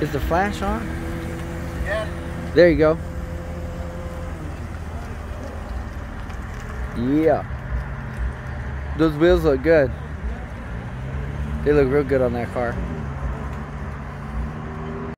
Is the flash on? Yeah. There you go. Yeah. Those wheels look good. They look real good on that car.